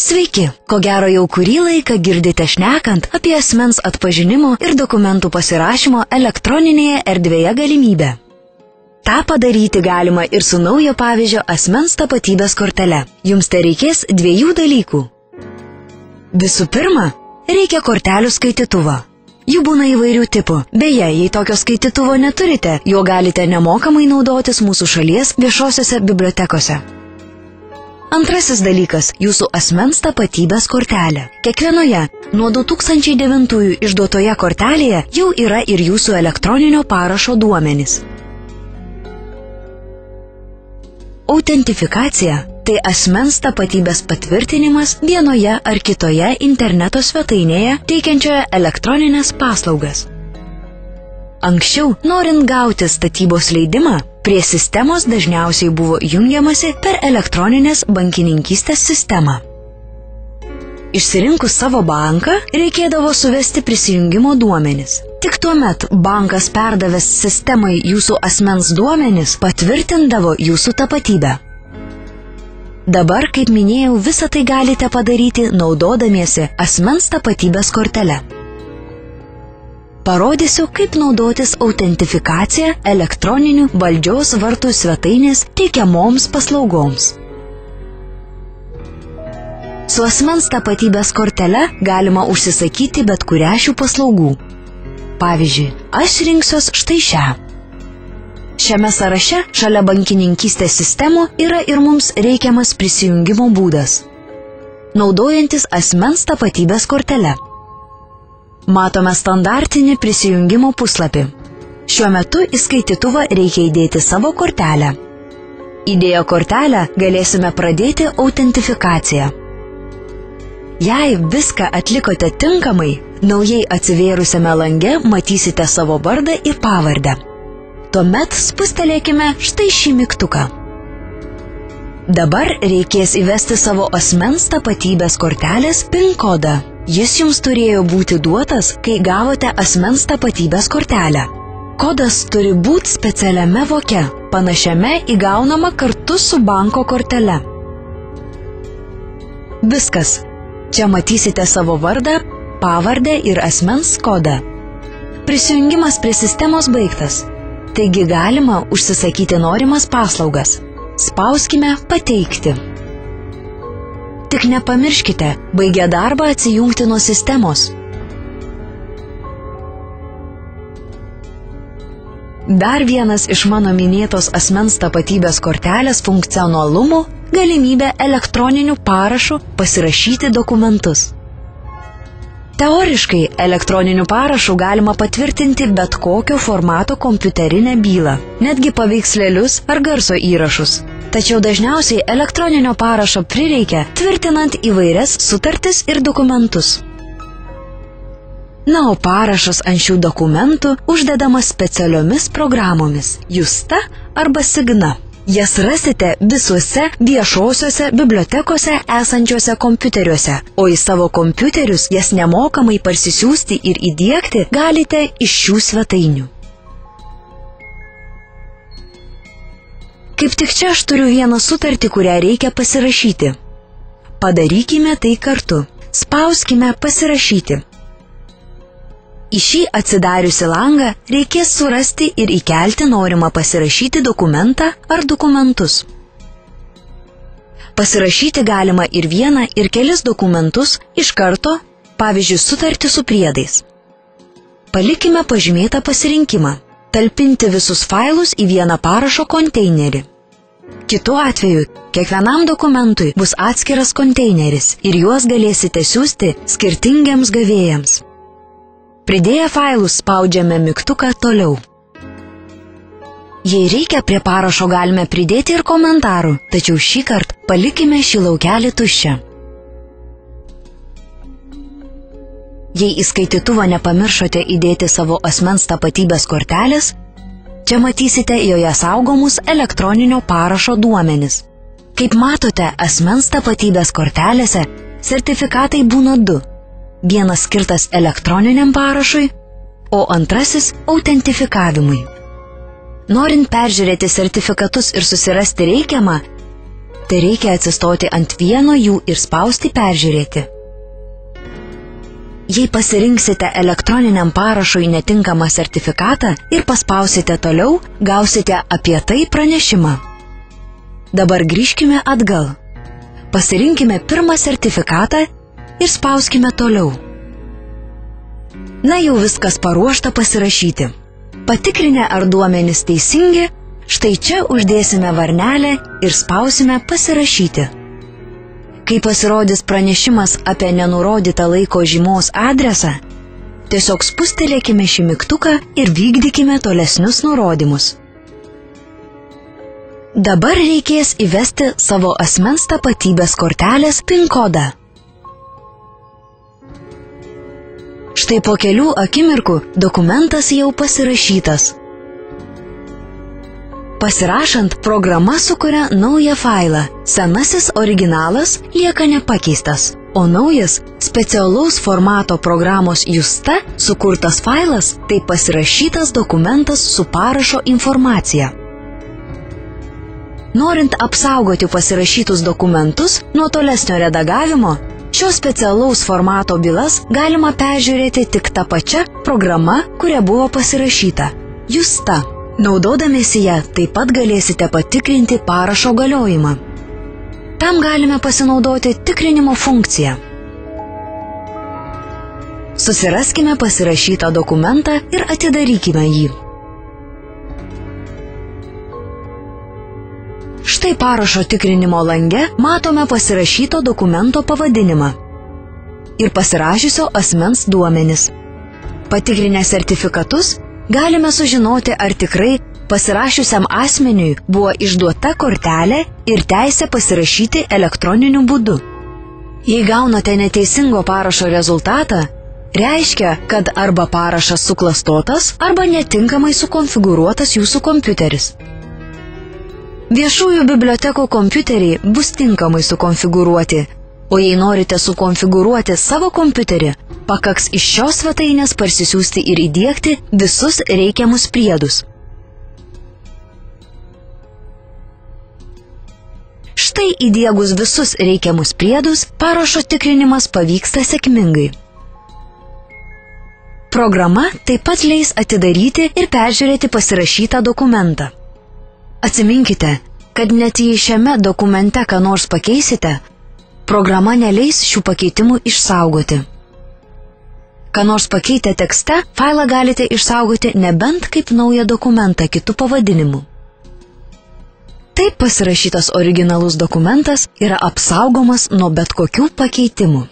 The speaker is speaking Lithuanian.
Sveiki, ko gero jau kurį laiką girdite šnekant apie asmens atpažinimo ir dokumentų pasirašymo elektroninėje erdvėje galimybę. Ta padaryti galima ir su naujo pavyzdžio asmens tapatybės kortele. Jums tai reikės dviejų dalykų. Visų pirma, reikia kortelių skaitytuvo. Jų būna įvairių tipų. Beje, jei tokio skaitytuvo neturite, juo galite nemokamai naudotis mūsų šalies viešosiose bibliotekose. Antrasis dalykas - jūsų asmens tapatybės kortelė. Kiekvienoje nuo 2009 išduotoje kortelėje jau yra ir jūsų elektroninio parašo duomenys. Autentifikacija - tai asmens tapatybės patvirtinimas vienoje ar kitoje interneto svetainėje teikiančioje elektroninės paslaugas. Anksčiau, norint gauti statybos leidimą, prie sistemos dažniausiai buvo jungiamasi per elektroninės bankininkystės sistemą. Išsirinkus savo banką, reikėdavo suvesti prisijungimo duomenis. Tik tuomet bankas perdavęs sistemai jūsų asmens duomenis patvirtindavo jūsų tapatybę. Dabar, kaip minėjau, visą tai galite padaryti naudodamiesi asmens tapatybės kortelę. Parodysiu, kaip naudotis autentifikacija elektroninių valdžios vartų svetainės teikiamoms paslaugoms. Su asmens tapatybės kortele galima užsisakyti bet kurią šių paslaugų. Pavyzdžiui, aš rinksiuos štai šią. Šiame sąraše šalia bankininkystės sistemų yra ir mums reikiamas prisijungimo būdas. Naudojantis asmens tapatybės kortelę. Matome standartinį prisijungimo puslapį. Šiuo metu į skaitytuvą reikia įdėti savo kortelę. Įdėję kortelę galėsime pradėti autentifikaciją. Jei viską atlikote tinkamai, naujai atsivėrusiame lange matysite savo vardą ir pavardę. Tuomet spustelėkime štai šį mygtuką. Dabar reikės įvesti savo asmens tapatybės kortelės PIN kodą. Jis jums turėjo būti duotas, kai gavote asmens tapatybės kortelę. Kodas turi būti specialiame voke, panašiame įgaunama kartu su banko kortele. Viskas, Čia matysite savo vardą, pavardę ir asmens kodą. Prisijungimas prie sistemos baigtas. Taigi galima užsisakyti norimas paslaugas. Spauskime pateikti. Tik nepamirškite, baigę darbą atsijungti nuo sistemos. Dar vienas iš mano minėtos asmens tapatybės kortelės funkcionalumų - galimybė elektroniniu parašu pasirašyti dokumentus. Teoriškai elektroniniu parašu galima patvirtinti bet kokio formato kompiuterinę bylą, netgi paveikslėlius ar garso įrašus. Tačiau dažniausiai elektroninio parašo prireikia tvirtinant įvairias sutartis ir dokumentus. Na, o parašas ant šių dokumentų uždedamas specialiomis programomis - Justa arba Signa. Jas rasite visuose viešosiuose bibliotekose esančiuose kompiuteriuose, o į savo kompiuterius jas nemokamai parsisiųsti ir įdėkti galite iš šių svetainių. Kaip tik čia aš turiu vieną sutartį, kurią reikia pasirašyti. Padarykime tai kartu. Spauskime pasirašyti. Į šį atsidariusi langą reikės surasti ir įkelti norimą pasirašyti dokumentą ar dokumentus. Pasirašyti galima ir vieną, ir kelis dokumentus iš karto, pavyzdžiui, sutarti su priedais. Palikime pažymėtą pasirinkimą - talpinti visus failus į vieną parašo konteinerį. Kitu atveju, kiekvienam dokumentui bus atskiras konteineris ir juos galėsite siūsti skirtingiams gavėjams. Pridėję failus spaudžiame mygtuką toliau. Jei reikia, prie parašo galime pridėti ir komentarų, tačiau šį kartą palikime šį laukelį tuščią. Jei į skaitytuvą nepamiršote įdėti savo asmens tapatybės kortelės, čia matysite joje saugomus elektroninio parašo duomenis. Kaip matote, asmens tapatybės kortelėse sertifikatai būna du vienas skirtas elektroniniam parašui, o antrasis autentifikavimui. Norint peržiūrėti sertifikatus ir susirasti reikiamą, tai reikia atsistoti ant vieno jų ir spausti peržiūrėti. Jei pasirinksite elektroniniam parašui netinkamą sertifikatą ir paspausite toliau, gausite apie tai pranešimą. Dabar grįžkime atgal. Pasirinkime pirmą sertifikatą ir spauskime toliau. Na jau viskas paruošta pasirašyti. Patikrinę, ar duomenys teisingi, štai čia uždėsime varnelę ir spausime pasirašyti. Kai pasirodys pranešimas apie nenurodytą laiko žymos adresą, tiesiog spustelėkime šį mygtuką ir vykdykime tolesnius nurodymus. Dabar reikės įvesti savo asmens tapatybės kortelės PIN kodą. Štai po kelių akimirkų dokumentas jau pasirašytas. Pasirašant, programa sukuria naują failą. Senasis originalas lieka nepakeistas, o naujas specialaus formato programos Justa sukurtas failas tai pasirašytas dokumentas su parašo informacija. Norint apsaugoti pasirašytus dokumentus nuo tolesnio redagavimo, šio specialaus formato bylas galima peržiūrėti tik tą pačią programą, kuria buvo pasirašyta - Justa. Naudodamėsi ją taip pat galėsite patikrinti parašo galiojimą. Tam galime pasinaudoti tikrinimo funkciją. Susiraskime pasirašytą dokumentą ir atidarykime jį. Štai parašo tikrinimo lange matome pasirašyto dokumento pavadinimą ir pasirašysio asmens duomenis. Patikrinę sertifikatus galime sužinoti, ar tikrai pasirašiusiam asmeniui buvo išduota kortelė ir teisė pasirašyti elektroniniu būdu. Jei gaunate neteisingo parašo rezultatą, reiškia, kad arba parašas suklastotas, arba netinkamai sukonfigūruotas jūsų kompiuteris. Viešųjų bibliotekų kompiuteriai bus tinkamai sukonfigūruoti, O jei norite sukonfigūruoti savo kompiuterį, pakaks iš šios svetainės parsisiųsti ir įdėkti visus reikiamus priedus. Štai įdėgus visus reikiamus priedus, parašo tikrinimas pavyksta sėkmingai. Programa taip pat leis atidaryti ir peržiūrėti pasirašytą dokumentą. Atsiminkite, kad net jei šiame dokumente ką nors pakeisite, programa neleis šių pakeitimų išsaugoti. Ką nors pakeitę tekste, failą galite išsaugoti nebent kaip naują dokumentą kitų pavadinimų. Taip pasirašytas originalus dokumentas yra apsaugomas nuo bet kokių pakeitimų.